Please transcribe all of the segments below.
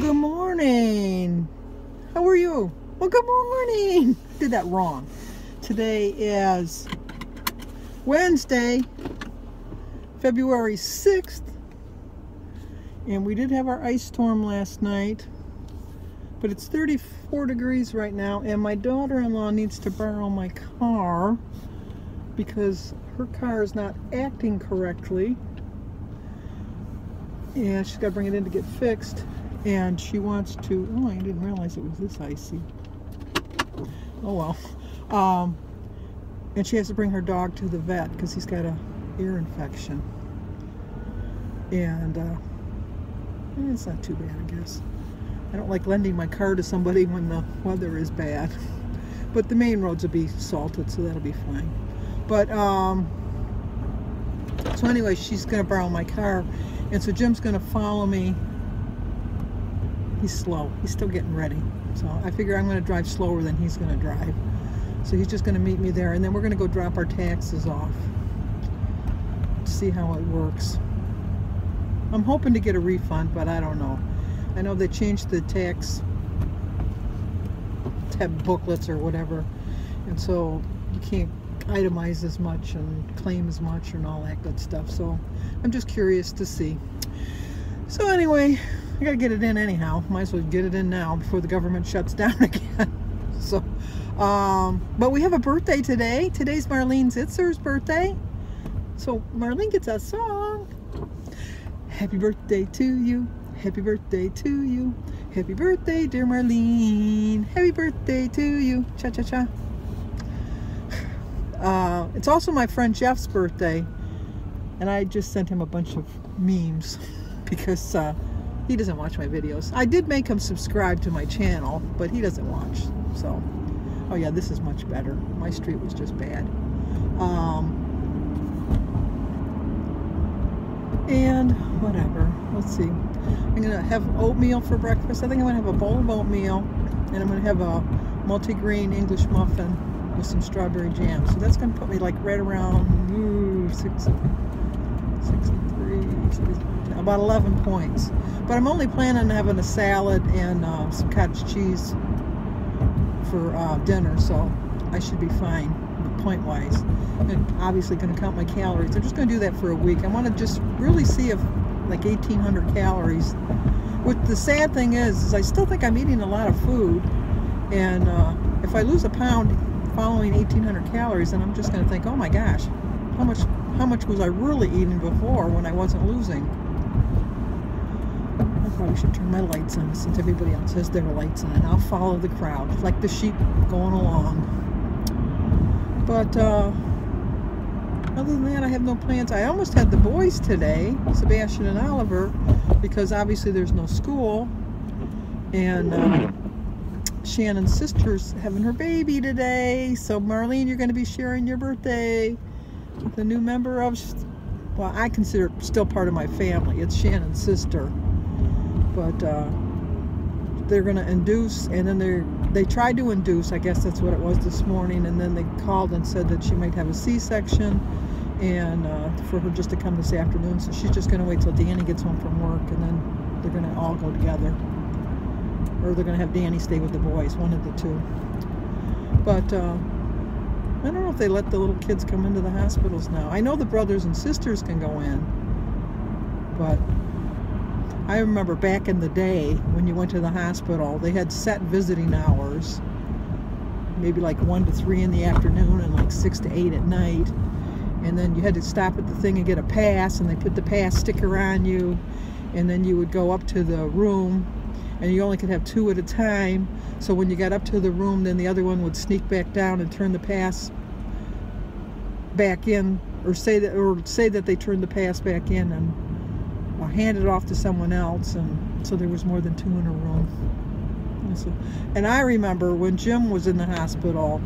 good morning. How are you? Well, good morning. Did that wrong. Today is Wednesday, February 6th. And we did have our ice storm last night. But it's 34 degrees right now. And my daughter-in-law needs to borrow my car because her car is not acting correctly. And she's got to bring it in to get fixed and she wants to oh I didn't realize it was this icy. Oh well. Um, and she has to bring her dog to the vet because he's got a ear infection. And uh, it's not too bad I guess. I don't like lending my car to somebody when the weather is bad. But the main roads will be salted so that'll be fine. But um, so anyway she's gonna borrow my car. And so Jim's gonna follow me he's slow. He's still getting ready. So I figure I'm going to drive slower than he's going to drive. So he's just going to meet me there and then we're going to go drop our taxes off. to See how it works. I'm hoping to get a refund, but I don't know. I know they changed the tax tab booklets or whatever. And so you can't itemize as much and claim as much and all that good stuff. So I'm just curious to see. So anyway, I gotta get it in anyhow. Might as well get it in now before the government shuts down again. so, um, but we have a birthday today. Today's Marlene Zitzer's birthday. So Marlene gets a song. Happy birthday to you. Happy birthday to you. Happy birthday, dear Marlene. Happy birthday to you. Cha cha cha. Uh, it's also my friend Jeff's birthday, and I just sent him a bunch of memes because uh, he doesn't watch my videos. I did make him subscribe to my channel, but he doesn't watch. So, oh yeah, this is much better. My street was just bad. Um, and whatever. Let's see. I'm to have oatmeal for breakfast. I think I'm to have a bowl of oatmeal. And I'm to have a multi-grain English muffin with some strawberry jam. So that's to put me like right around ooh, six, six, about 11 points. But I'm only planning on having a salad and uh, some cottage cheese for uh, dinner, so I should be fine point-wise. I'm obviously going to count my calories. I'm just going to do that for a week. I want to just really see if like 1,800 calories. What the sad thing is, is I still think I'm eating a lot of food, and uh, if I lose a pound following 1,800 calories, then I'm just going to think, oh my gosh, how much how much was I really eating before when I wasn't losing? I probably should turn my lights on since everybody else has their lights on. I'll follow the crowd like the sheep going along. But uh, other than that, I have no plans. I almost had the boys today, Sebastian and Oliver, because obviously there's no school. And uh, Shannon's sister's having her baby today. So Marlene, you're going to be sharing your birthday the new member of, well, I consider still part of my family. It's Shannon's sister. But uh, they're going to induce, and then they they tried to induce, I guess that's what it was this morning, and then they called and said that she might have a C-section and uh, for her just to come this afternoon. So she's just going to wait till Danny gets home from work, and then they're going to all go together. Or they're going to have Danny stay with the boys, one of the two. But uh, I don't know if they let the little kids come into the hospitals now. I know the brothers and sisters can go in, but I remember back in the day when you went to the hospital, they had set visiting hours, maybe like 1 to 3 in the afternoon and like 6 to 8 at night. And then you had to stop at the thing and get a pass, and they put the pass sticker on you, and then you would go up to the room and you only could have two at a time. So when you got up to the room, then the other one would sneak back down and turn the pass back in, or say that, or say that they turned the pass back in and uh, hand it off to someone else, and so there was more than two in a room. And, so, and I remember when Jim was in the hospital,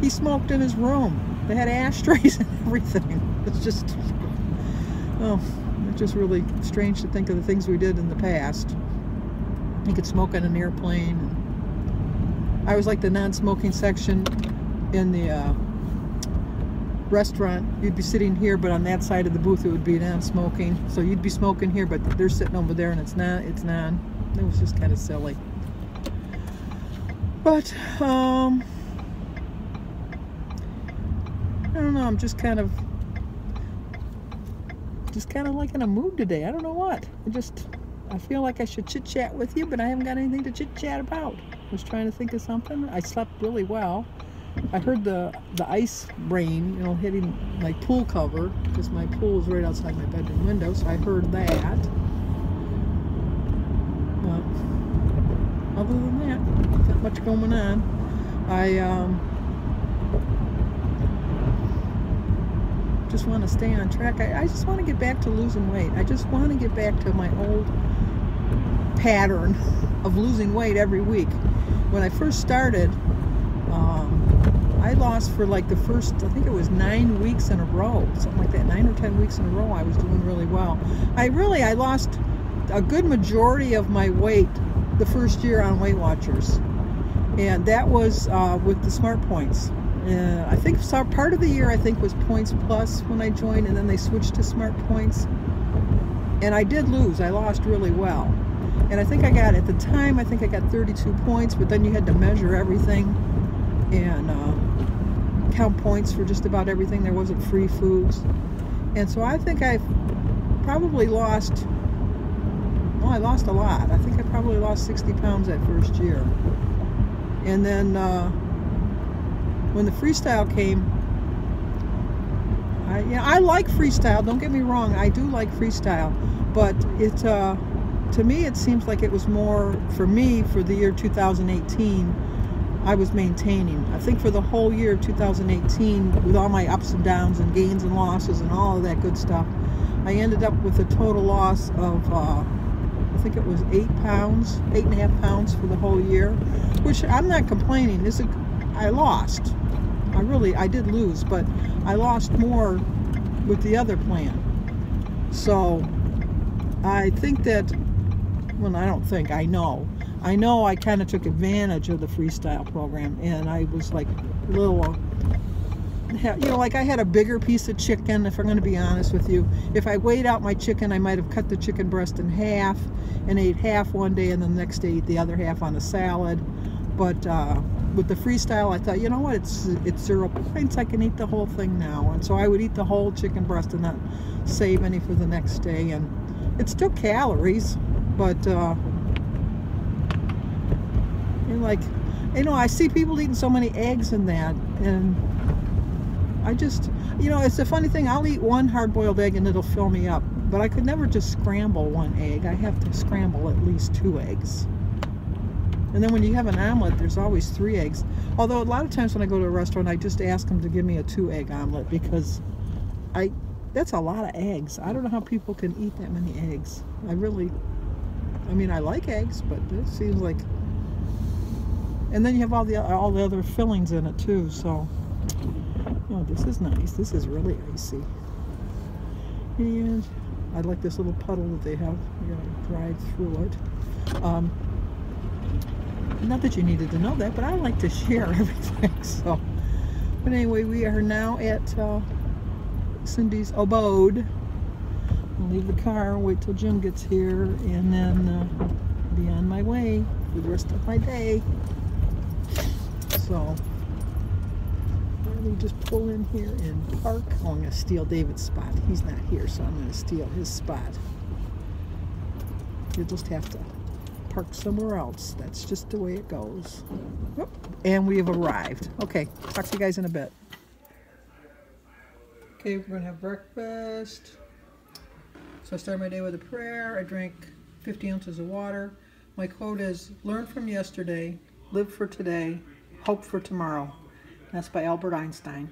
he smoked in his room. They had ashtrays and everything. It's just, oh, it's just really strange to think of the things we did in the past. You could smoke on an airplane. I was like the non-smoking section in the uh, restaurant. You'd be sitting here, but on that side of the booth it would be non-smoking. So you'd be smoking here, but they're sitting over there and it's not. It's non. It was just kind of silly. But, um, I don't know, I'm just kind of, just kind of like in a mood today. I don't know what. I just, I feel like I should chit chat with you, but I haven't got anything to chit chat about. I was trying to think of something. I slept really well. I heard the the ice rain, you know, hitting my pool cover because my pool is right outside my bedroom window, so I heard that. But other than that, not much going on. I um, just want to stay on track. I, I just want to get back to losing weight. I just want to get back to my old pattern of losing weight every week. When I first started, um, I lost for like the first, I think it was nine weeks in a row, something like that, nine or ten weeks in a row. I was doing really well. I really, I lost a good majority of my weight the first year on Weight Watchers, and that was uh, with the Smart Points. I think part of the year I think was Points Plus when I joined, and then they switched to Smart Points. And I did lose. I lost really well and I think I got at the time I think I got 32 points but then you had to measure everything and uh, count points for just about everything there wasn't free foods and so I think I probably lost well I lost a lot I think I probably lost 60 pounds that first year and then uh, when the freestyle came I, you know, I like freestyle don't get me wrong I do like freestyle but it's uh to me it seems like it was more for me for the year 2018 I was maintaining. I think for the whole year of 2018 with all my ups and downs and gains and losses and all of that good stuff I ended up with a total loss of uh, I think it was eight pounds eight and a half pounds for the whole year which I'm not complaining this is I lost really I did lose but I lost more with the other plan so I think that well, I don't think, I know. I know I kind of took advantage of the freestyle program and I was like a little, you know, like I had a bigger piece of chicken, if I'm going to be honest with you. If I weighed out my chicken, I might have cut the chicken breast in half and ate half one day and the next day ate the other half on a salad. But uh, with the freestyle, I thought, you know what, it's it's zero points. I can eat the whole thing now. And so I would eat the whole chicken breast and not save any for the next day. And it's still calories, but uh, and like you know I see people eating so many eggs and that and I just you know it's a funny thing I'll eat one hard-boiled egg and it'll fill me up but I could never just scramble one egg I have to scramble at least two eggs and then when you have an omelet there's always three eggs although a lot of times when I go to a restaurant I just ask them to give me a two egg omelet because I that's a lot of eggs I don't know how people can eat that many eggs I really I mean, I like eggs, but it seems like, and then you have all the all the other fillings in it too. So, oh, this is nice. This is really icy. And I like this little puddle that they have. You gotta drive through it. Um, not that you needed to know that, but I like to share everything. So, but anyway, we are now at uh, Cindy's abode. I'll leave the car, wait till Jim gets here, and then uh, be on my way for the rest of my day. So, let me just pull in here and park. Oh, I'm going to steal David's spot. He's not here, so I'm going to steal his spot. You'll just have to park somewhere else. That's just the way it goes. And we have arrived. Okay, talk to you guys in a bit. Okay, we're going to have breakfast. So I started my day with a prayer. I drank 50 ounces of water. My quote is, learn from yesterday, live for today, hope for tomorrow. That's by Albert Einstein.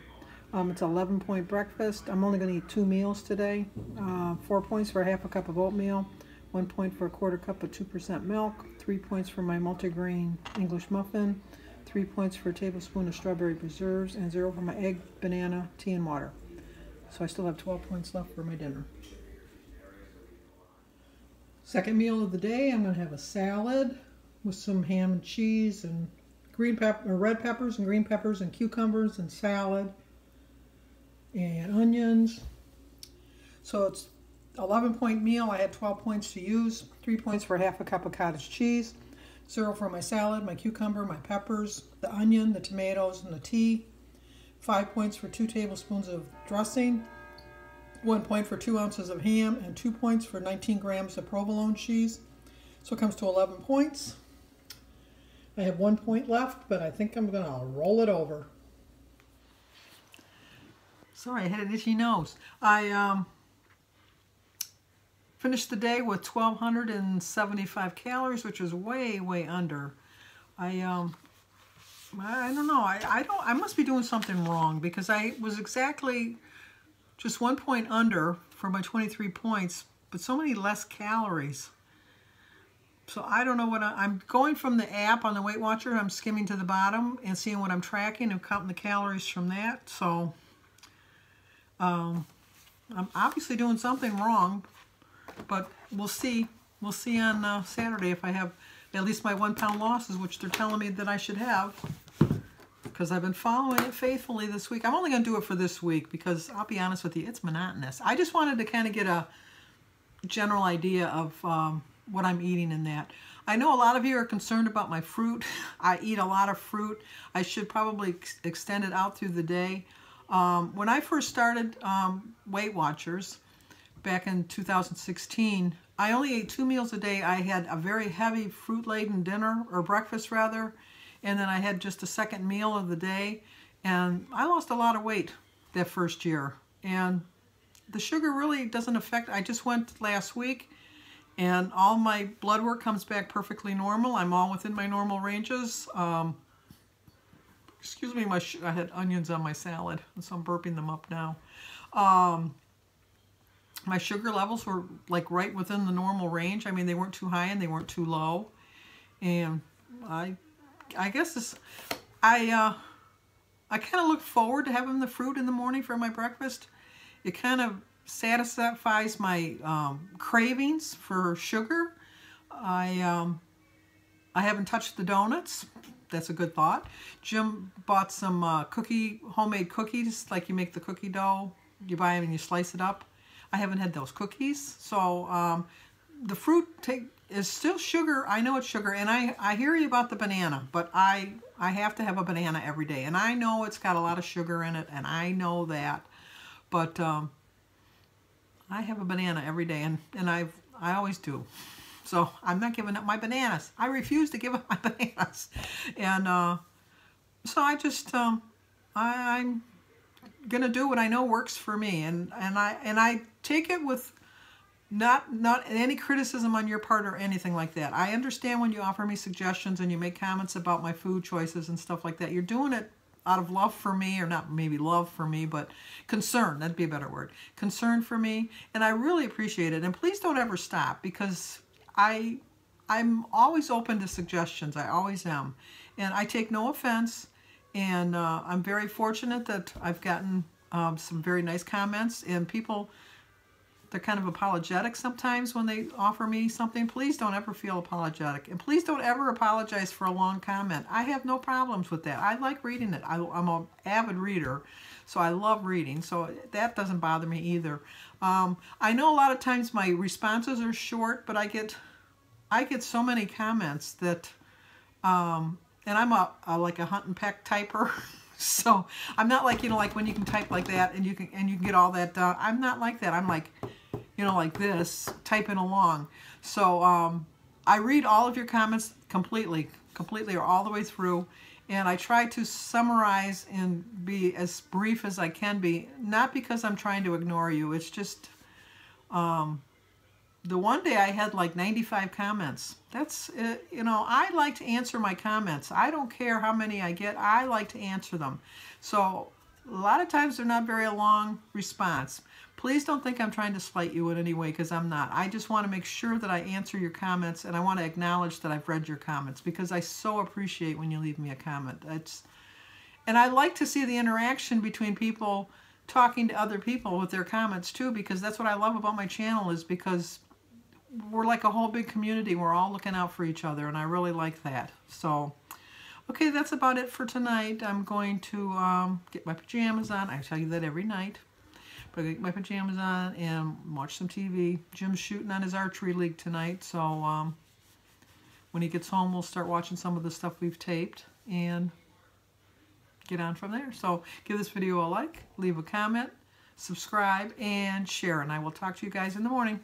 Um, it's 11 point breakfast. I'm only going to eat two meals today. Uh, four points for a half a cup of oatmeal, one point for a quarter cup of 2% milk, three points for my multigrain English muffin, three points for a tablespoon of strawberry preserves, and zero for my egg, banana, tea, and water. So I still have 12 points left for my dinner. Second meal of the day, I'm going to have a salad with some ham and cheese and green pepper, red peppers and green peppers and cucumbers and salad and onions. So it's 11 point meal. I had 12 points to use, 3 points for half a cup of cottage cheese, 0 for my salad, my cucumber, my peppers, the onion, the tomatoes, and the tea, 5 points for 2 tablespoons of dressing, 1 point for 2 ounces of ham, and 2 points for 19 grams of provolone cheese. So it comes to 11 points. I have one point left, but I think I'm going to roll it over. Sorry, I had an itchy nose. I um, finished the day with 1,275 calories, which is way, way under. I um, I don't know. I, I don't. I must be doing something wrong because I was exactly just one point under for my 23 points, but so many less calories. So I don't know what I, am going from the app on the Weight Watcher. I'm skimming to the bottom and seeing what I'm tracking and counting the calories from that. So um, I'm obviously doing something wrong, but we'll see. We'll see on uh, Saturday if I have at least my one pound losses, which they're telling me that I should have because I've been following it faithfully this week. I'm only going to do it for this week because I'll be honest with you, it's monotonous. I just wanted to kind of get a general idea of um, what I'm eating in that. I know a lot of you are concerned about my fruit. I eat a lot of fruit. I should probably ex extend it out through the day. Um, when I first started um, Weight Watchers back in 2016, I only ate two meals a day. I had a very heavy fruit-laden dinner, or breakfast rather, and then I had just a second meal of the day. And I lost a lot of weight that first year. And the sugar really doesn't affect, I just went last week and all my blood work comes back perfectly normal. I'm all within my normal ranges. Um, excuse me, my I had onions on my salad, so I'm burping them up now. Um, my sugar levels were like right within the normal range. I mean, they weren't too high and they weren't too low. And I, I guess this, I, uh, I kind of look forward to having the fruit in the morning for my breakfast. It kind of satisfies my um, cravings for sugar. I, um, I haven't touched the donuts that's a good thought. Jim bought some uh, cookie, homemade cookies, like you make the cookie dough. You buy them and you slice it up. I haven't had those cookies. So um, the fruit take, is still sugar. I know it's sugar. And I, I hear you about the banana, but I, I have to have a banana every day. And I know it's got a lot of sugar in it, and I know that. But um, I have a banana every day, and, and I've, I always do. So I'm not giving up my bananas. I refuse to give up my bananas. And uh, so I just, um, I, I'm gonna do what I know works for me. And, and, I, and I take it with not, not any criticism on your part or anything like that. I understand when you offer me suggestions and you make comments about my food choices and stuff like that. You're doing it out of love for me, or not maybe love for me, but concern, that'd be a better word. Concern for me, and I really appreciate it. And please don't ever stop, because I, I'm always open to suggestions. I always am. And I take no offense. And uh, I'm very fortunate that I've gotten um, some very nice comments. And people, they're kind of apologetic sometimes when they offer me something. Please don't ever feel apologetic. And please don't ever apologize for a long comment. I have no problems with that. I like reading it. I, am an avid reader. So I love reading. So that doesn't bother me either. Um, I know a lot of times my responses are short, but I get I get so many comments that, um, and I'm a, a like a hunt and peck typer. so I'm not like, you know, like when you can type like that and you can, and you can get all that done. I'm not like that. I'm like, you know, like this, typing along. So um, I read all of your comments completely, completely or all the way through and I try to summarize and be as brief as I can be, not because I'm trying to ignore you, it's just, um, the one day I had like 95 comments. That's, uh, you know, I like to answer my comments. I don't care how many I get, I like to answer them. So a lot of times they're not very long response. Please don't think I'm trying to slight you in any way because I'm not. I just want to make sure that I answer your comments and I want to acknowledge that I've read your comments because I so appreciate when you leave me a comment. That's, and I like to see the interaction between people talking to other people with their comments too because that's what I love about my channel is because we're like a whole big community. We're all looking out for each other and I really like that. So, okay, that's about it for tonight. I'm going to um, get my pajamas on. I tell you that every night. But I get my pajamas on and watch some TV. Jim's shooting on his archery league tonight, so um, when he gets home, we'll start watching some of the stuff we've taped and get on from there. So give this video a like, leave a comment, subscribe, and share. And I will talk to you guys in the morning.